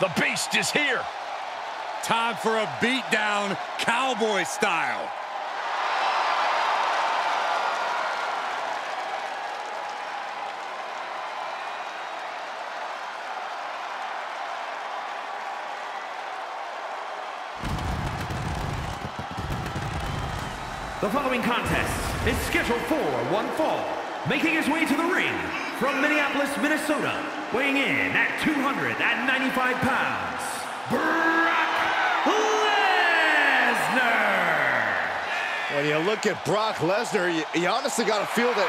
The Beast is here. Time for a beatdown, cowboy style. The following contest is scheduled for one fall. Making his way to the ring from Minneapolis, Minnesota, weighing in at 295 pounds, Brock Lesnar! When you look at Brock Lesnar, you, you honestly got to feel that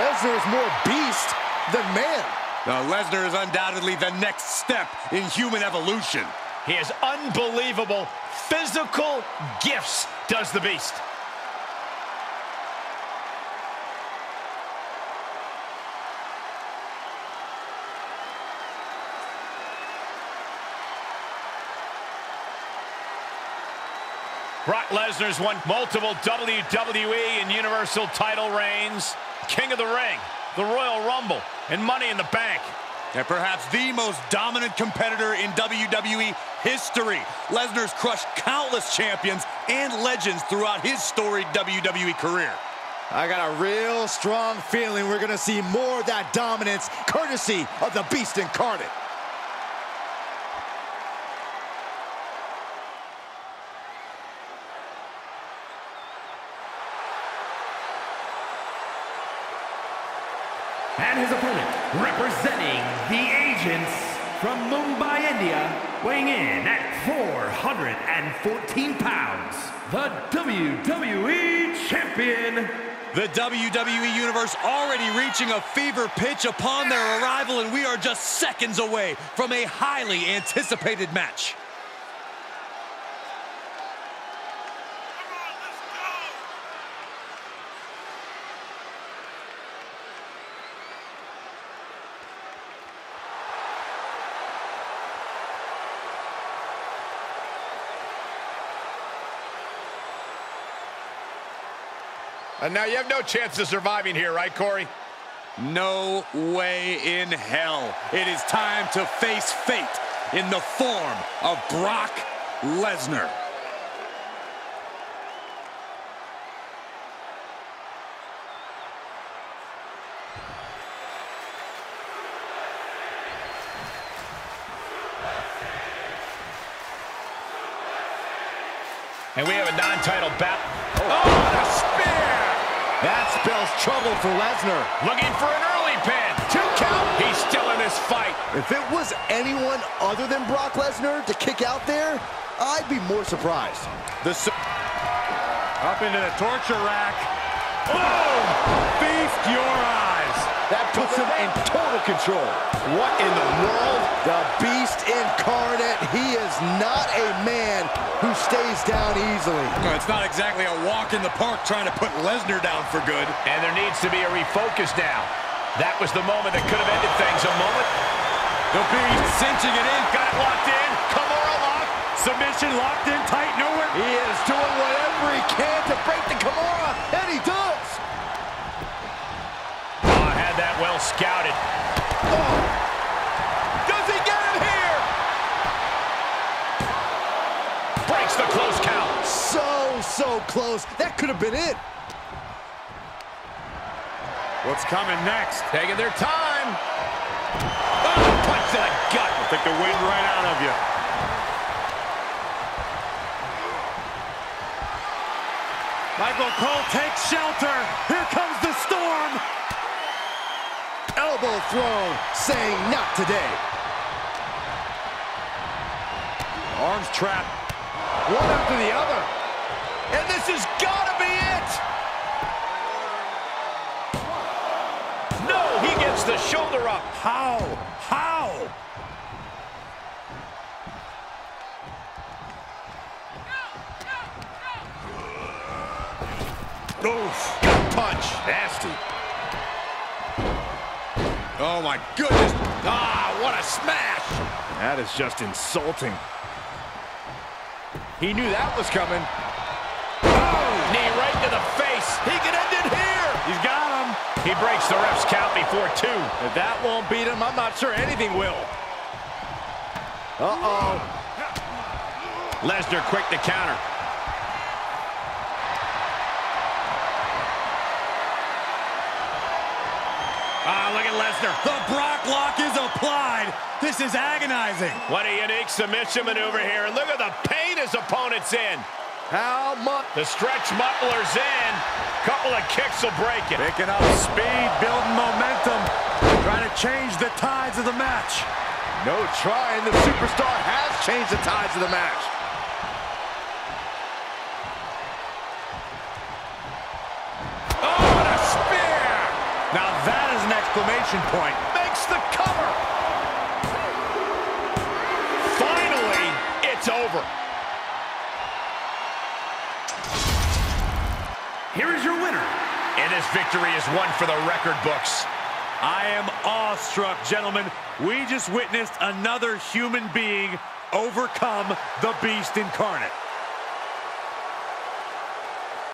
Lesnar is more beast than man. Now, Lesnar is undoubtedly the next step in human evolution. He has unbelievable physical gifts, does the Beast. Brock Lesnar's won multiple WWE and Universal title reigns, King of the Ring, the Royal Rumble, and Money in the Bank. And perhaps the most dominant competitor in WWE history. Lesnar's crushed countless champions and legends throughout his storied WWE career. I got a real strong feeling we're going to see more of that dominance courtesy of the Beast Incarnate. And his opponent, representing the Agents from Mumbai, India, weighing in at 414 pounds, the WWE Champion, The WWE Universe already reaching a fever pitch upon their arrival, and we are just seconds away from a highly anticipated match. And now you have no chance of surviving here, right, Corey? No way in hell. It is time to face fate in the form of Brock Lesnar. And we have a non-title battle. Oh! That spells trouble for Lesnar. Looking for an early pin. Two count. He's still in this fight. If it was anyone other than Brock Lesnar to kick out there, I'd be more surprised. The up into the torture rack. Boom! Feast your eyes. That puts him in total control. What in the world? The Beast Incarnate. He is not a man who stays down easily. It's not exactly a walk in the park trying to put Lesnar down for good. And there needs to be a refocus now. That was the moment that could have ended things. A moment. The Beast cinching it in. Got it locked in. Kimura lock. Submission locked in tight. Nowhere. He is doing whatever he can to break the Kimura, and he does. Oh, had that well scouted. Oh. Does he get him here? Breaks the close count. So, so close. That could have been it. What's coming next? Taking their time. Oh, punch to the gut. I'll take the wind right out of you. Michael Cole takes shelter. Here comes the storm. Elbow thrown, saying not today. Arms trapped. One after the other. And this has got to be it. No, he gets the shoulder up. How? How? Oof. Punch. Nasty. Oh, my goodness. Ah, what a smash. That is just insulting. He knew that was coming. Oh, knee right to the face. He can end it here. He's got him. He breaks the ref's count before two. If that won't beat him, I'm not sure anything will. Uh-oh. Lesnar quick to counter. Ah, look at Lesnar. The Brock lock is applied. This is agonizing. What a unique submission maneuver here. And look at the pain his opponent's in. How much? The stretch muffler's in. Couple of kicks will break it. Picking up speed, building momentum. Trying to change the tides of the match. No trying. The superstar has changed the tides of the match. Oh, and a spear. Now that is an exclamation point. Makes the cover. Finally, it's over. Here is your winner. And this victory is one for the record books. I am awestruck, gentlemen. We just witnessed another human being overcome the beast incarnate.